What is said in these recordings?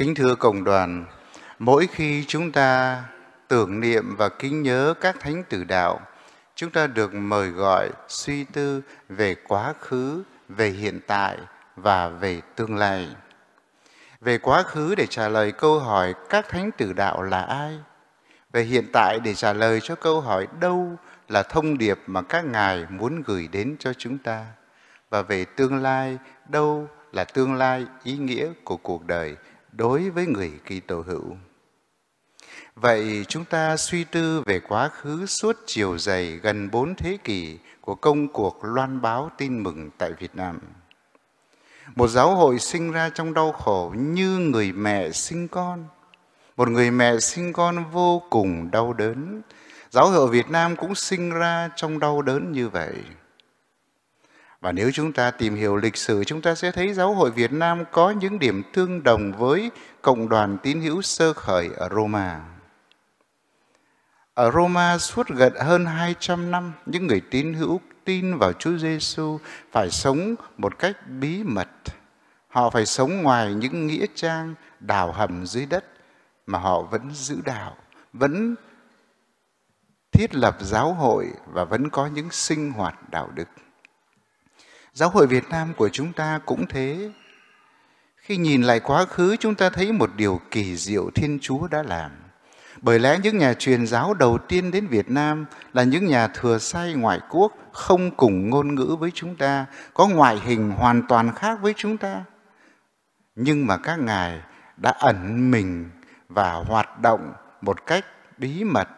Kính thưa cộng đoàn, mỗi khi chúng ta tưởng niệm và kính nhớ các thánh tử đạo, chúng ta được mời gọi suy tư về quá khứ, về hiện tại và về tương lai. Về quá khứ để trả lời câu hỏi các thánh tử đạo là ai? Về hiện tại để trả lời cho câu hỏi đâu là thông điệp mà các ngài muốn gửi đến cho chúng ta? Và về tương lai, đâu là tương lai ý nghĩa của cuộc đời đối với người Kitô hữu. Vậy chúng ta suy tư về quá khứ suốt chiều dày gần bốn thế kỷ của công cuộc loan báo tin mừng tại Việt Nam. Một giáo hội sinh ra trong đau khổ như người mẹ sinh con. Một người mẹ sinh con vô cùng đau đớn. Giáo hội Việt Nam cũng sinh ra trong đau đớn như vậy. Và nếu chúng ta tìm hiểu lịch sử, chúng ta sẽ thấy giáo hội Việt Nam có những điểm tương đồng với cộng đoàn tín hữu sơ khởi ở Roma. Ở Roma suốt gần hơn 200 năm, những người tín hữu tin vào Chúa Giêsu phải sống một cách bí mật. Họ phải sống ngoài những nghĩa trang đào hầm dưới đất mà họ vẫn giữ đạo, vẫn thiết lập giáo hội và vẫn có những sinh hoạt đạo đức. Giáo hội Việt Nam của chúng ta cũng thế. Khi nhìn lại quá khứ chúng ta thấy một điều kỳ diệu Thiên Chúa đã làm. Bởi lẽ những nhà truyền giáo đầu tiên đến Việt Nam là những nhà thừa sai ngoại quốc không cùng ngôn ngữ với chúng ta, có ngoại hình hoàn toàn khác với chúng ta. Nhưng mà các ngài đã ẩn mình và hoạt động một cách bí mật,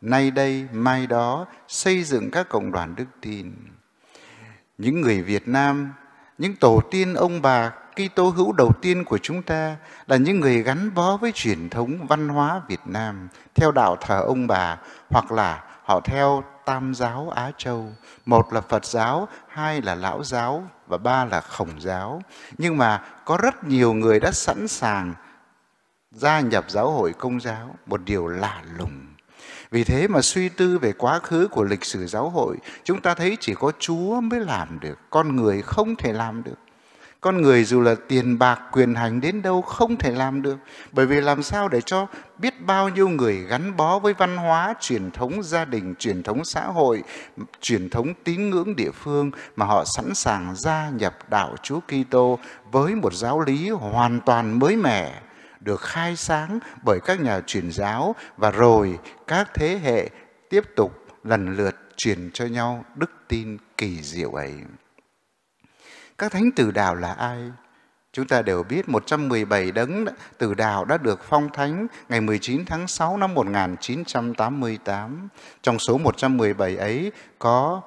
nay đây, mai đó, xây dựng các cộng đoàn đức tin những người Việt Nam, những tổ tiên ông bà Kitô hữu đầu tiên của chúng ta là những người gắn bó với truyền thống văn hóa Việt Nam theo đạo thờ ông bà hoặc là họ theo tam giáo Á Châu. Một là Phật giáo, hai là Lão giáo và ba là Khổng giáo. Nhưng mà có rất nhiều người đã sẵn sàng gia nhập giáo hội công giáo, một điều lạ lùng. Vì thế mà suy tư về quá khứ của lịch sử giáo hội, chúng ta thấy chỉ có Chúa mới làm được, con người không thể làm được. Con người dù là tiền bạc, quyền hành đến đâu không thể làm được. Bởi vì làm sao để cho biết bao nhiêu người gắn bó với văn hóa, truyền thống gia đình, truyền thống xã hội, truyền thống tín ngưỡng địa phương mà họ sẵn sàng gia nhập đạo Chúa Kitô với một giáo lý hoàn toàn mới mẻ được khai sáng bởi các nhà truyền giáo và rồi các thế hệ tiếp tục lần lượt truyền cho nhau đức tin kỳ diệu ấy. Các thánh tử đạo là ai? Chúng ta đều biết 117 đấng tử đạo đã được phong thánh ngày 19 tháng 6 năm 1988. Trong số 117 ấy có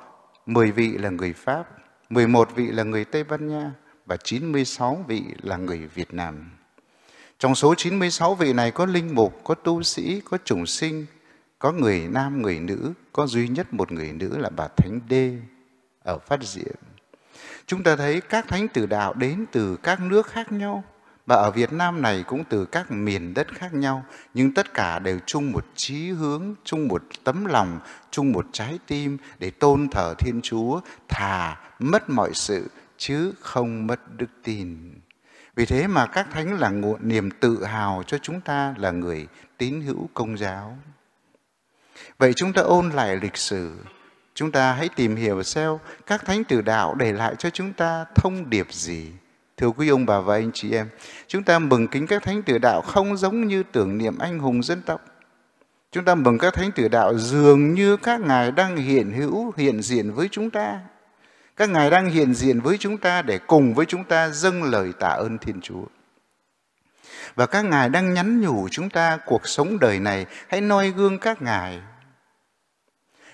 10 vị là người Pháp, 11 vị là người Tây Ban Nha và 96 vị là người Việt Nam. Trong số 96 vị này có linh mục, có tu sĩ, có chủng sinh, có người nam, người nữ, có duy nhất một người nữ là bà Thánh Đê ở Phát Diệm. Chúng ta thấy các thánh tử đạo đến từ các nước khác nhau và ở Việt Nam này cũng từ các miền đất khác nhau nhưng tất cả đều chung một chí hướng, chung một tấm lòng, chung một trái tim để tôn thờ Thiên Chúa thà mất mọi sự chứ không mất đức tin. Vì thế mà các thánh là nguồn niềm tự hào cho chúng ta là người tín hữu công giáo. Vậy chúng ta ôn lại lịch sử, chúng ta hãy tìm hiểu xem các thánh tử đạo để lại cho chúng ta thông điệp gì. Thưa quý ông bà và anh chị em, chúng ta mừng kính các thánh tử đạo không giống như tưởng niệm anh hùng dân tộc. Chúng ta mừng các thánh tử đạo dường như các ngài đang hiện hữu, hiện diện với chúng ta. Các ngài đang hiện diện với chúng ta để cùng với chúng ta dâng lời tạ ơn Thiên Chúa. Và các ngài đang nhắn nhủ chúng ta cuộc sống đời này, hãy noi gương các ngài.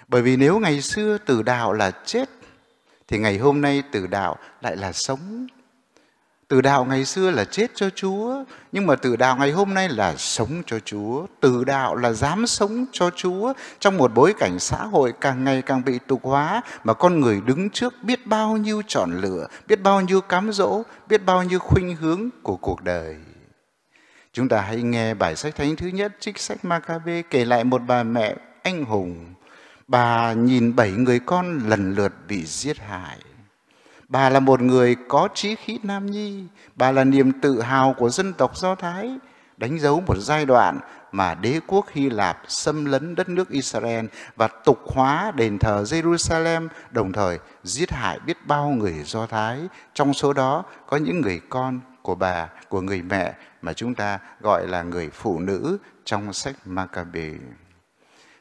Bởi vì nếu ngày xưa tử đạo là chết, thì ngày hôm nay tử đạo lại là sống. Tử đạo ngày xưa là chết cho Chúa, nhưng mà tử đạo ngày hôm nay là sống cho Chúa. Tử đạo là dám sống cho Chúa trong một bối cảnh xã hội càng ngày càng bị tục hóa mà con người đứng trước biết bao nhiêu chọn lựa, biết bao nhiêu cám dỗ, biết bao nhiêu khuynh hướng của cuộc đời. Chúng ta hãy nghe bài sách thánh thứ nhất trích sách Maccabe kể lại một bà mẹ anh hùng. Bà nhìn bảy người con lần lượt bị giết hại Bà là một người có trí khí nam nhi, bà là niềm tự hào của dân tộc Do Thái, đánh dấu một giai đoạn mà đế quốc Hy Lạp xâm lấn đất nước Israel và tục hóa đền thờ Jerusalem, đồng thời giết hại biết bao người Do Thái. Trong số đó có những người con của bà, của người mẹ mà chúng ta gọi là người phụ nữ trong sách Maccabe.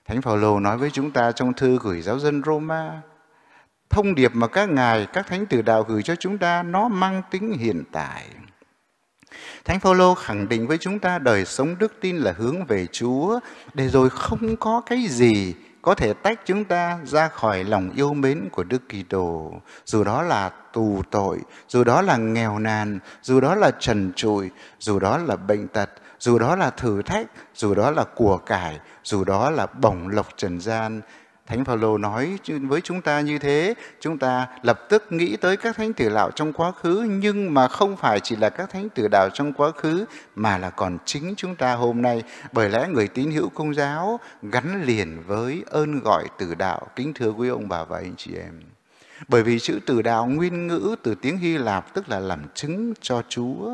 Thánh Phaolô nói với chúng ta trong thư gửi giáo dân Roma, thông điệp mà các ngài, các thánh tử đạo gửi cho chúng ta nó mang tính hiện tại. Thánh Phaolô khẳng định với chúng ta đời sống đức tin là hướng về Chúa để rồi không có cái gì có thể tách chúng ta ra khỏi lòng yêu mến của Đức Kitô. Dù đó là tù tội, dù đó là nghèo nàn, dù đó là trần trụi, dù đó là bệnh tật, dù đó là thử thách, dù đó là của cải, dù đó là bổng lộc trần gian, Thánh Phaolô nói với chúng ta như thế, chúng ta lập tức nghĩ tới các thánh tử đạo trong quá khứ nhưng mà không phải chỉ là các thánh tử đạo trong quá khứ mà là còn chính chúng ta hôm nay. Bởi lẽ người tín hữu công giáo gắn liền với ơn gọi tử đạo. Kính thưa quý ông bà và anh chị em. Bởi vì chữ tử đạo nguyên ngữ từ tiếng Hy Lạp tức là làm chứng cho Chúa.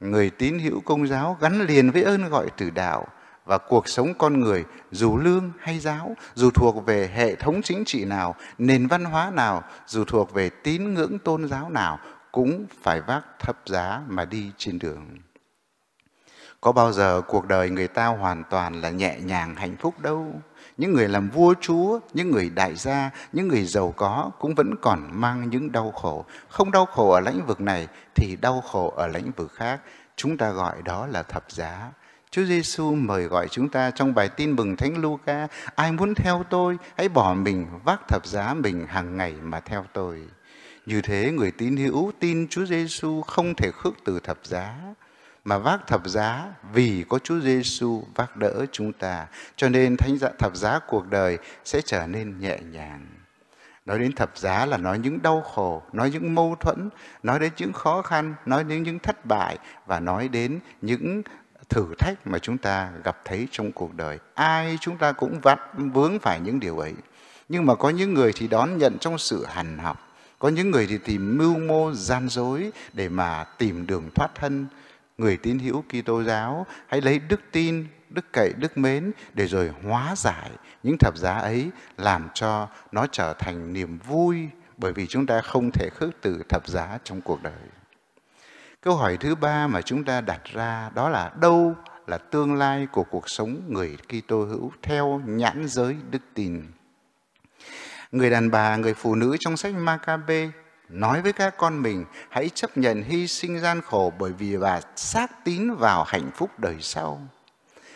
Người tín hữu công giáo gắn liền với ơn gọi tử đạo và cuộc sống con người dù lương hay giáo, dù thuộc về hệ thống chính trị nào, nền văn hóa nào, dù thuộc về tín ngưỡng tôn giáo nào cũng phải vác thấp giá mà đi trên đường. Có bao giờ cuộc đời người ta hoàn toàn là nhẹ nhàng hạnh phúc đâu. Những người làm vua chúa, những người đại gia, những người giàu có cũng vẫn còn mang những đau khổ. Không đau khổ ở lĩnh vực này thì đau khổ ở lĩnh vực khác. Chúng ta gọi đó là thập giá. Chúa Giêsu mời gọi chúng ta trong bài tin mừng Thánh Luca, ai muốn theo tôi, hãy bỏ mình vác thập giá mình hàng ngày mà theo tôi. Như thế người tín hữu tin Chúa Giêsu không thể khước từ thập giá mà vác thập giá vì có Chúa Giêsu vác đỡ chúng ta. Cho nên thánh dạ thập giá cuộc đời sẽ trở nên nhẹ nhàng. Nói đến thập giá là nói những đau khổ, nói những mâu thuẫn, nói đến những khó khăn, nói đến những thất bại và nói đến những thử thách mà chúng ta gặp thấy trong cuộc đời. Ai chúng ta cũng vắt vướng phải những điều ấy. Nhưng mà có những người thì đón nhận trong sự hằn học. Có những người thì tìm mưu mô gian dối để mà tìm đường thoát thân. Người tín hữu Kitô giáo hãy lấy đức tin, đức cậy, đức mến để rồi hóa giải những thập giá ấy làm cho nó trở thành niềm vui bởi vì chúng ta không thể khước từ thập giá trong cuộc đời. Câu hỏi thứ ba mà chúng ta đặt ra đó là đâu là tương lai của cuộc sống người Kitô hữu theo nhãn giới đức tin. Người đàn bà, người phụ nữ trong sách Maccabe nói với các con mình hãy chấp nhận hy sinh gian khổ bởi vì bà xác tín vào hạnh phúc đời sau.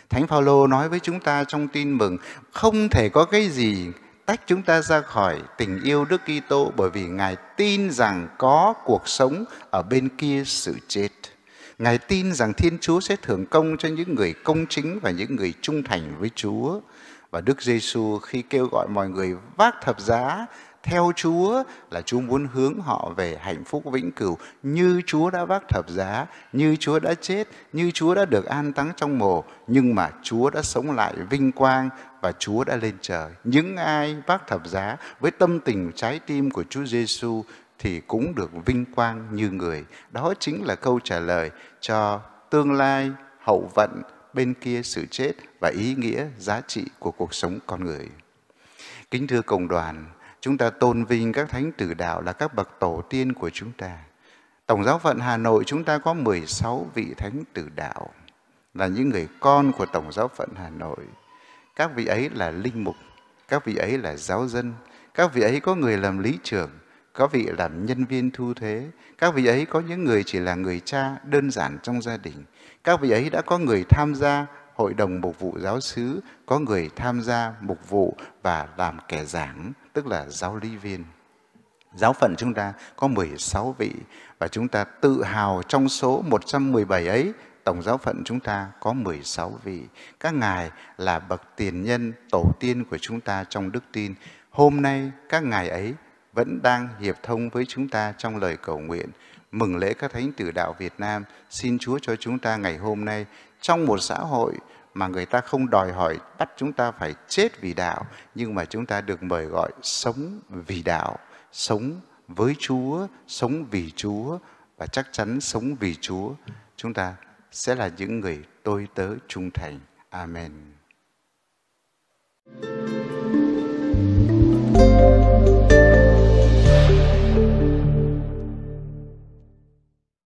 Thánh Phaolô nói với chúng ta trong tin mừng không thể có cái gì tách chúng ta ra khỏi tình yêu Đức Kitô bởi vì Ngài tin rằng có cuộc sống ở bên kia sự chết. Ngài tin rằng Thiên Chúa sẽ thưởng công cho những người công chính và những người trung thành với Chúa. Và Đức Giêsu khi kêu gọi mọi người vác thập giá theo Chúa là Chúa muốn hướng họ về hạnh phúc vĩnh cửu như Chúa đã vác thập giá, như Chúa đã chết, như Chúa đã được an táng trong mồ, nhưng mà Chúa đã sống lại vinh quang và Chúa đã lên trời. Những ai vác thập giá với tâm tình trái tim của Chúa Giêsu thì cũng được vinh quang như người. Đó chính là câu trả lời cho tương lai hậu vận bên kia sự chết và ý nghĩa giá trị của cuộc sống con người. Kính thưa cộng đoàn, chúng ta tôn vinh các thánh tử đạo là các bậc tổ tiên của chúng ta. Tổng giáo phận Hà Nội chúng ta có 16 vị thánh tử đạo là những người con của Tổng giáo phận Hà Nội. Các vị ấy là linh mục, các vị ấy là giáo dân, các vị ấy có người làm lý trưởng, có vị làm nhân viên thu thuế, các vị ấy có những người chỉ là người cha đơn giản trong gia đình. Các vị ấy đã có người tham gia hội đồng mục vụ giáo xứ, có người tham gia mục vụ và làm kẻ giảng, tức là giáo lý viên. Giáo phận chúng ta có 16 vị và chúng ta tự hào trong số 117 ấy Tổng giáo phận chúng ta có 16 vị. Các ngài là bậc tiền nhân, tổ tiên của chúng ta trong đức tin. Hôm nay các ngài ấy vẫn đang hiệp thông với chúng ta trong lời cầu nguyện. Mừng lễ các thánh tử đạo Việt Nam, xin Chúa cho chúng ta ngày hôm nay trong một xã hội mà người ta không đòi hỏi bắt chúng ta phải chết vì đạo, nhưng mà chúng ta được mời gọi sống vì đạo, sống với Chúa, sống vì Chúa và chắc chắn sống vì Chúa, chúng ta sẽ là những người tôi tớ trung thành. Amen. thank you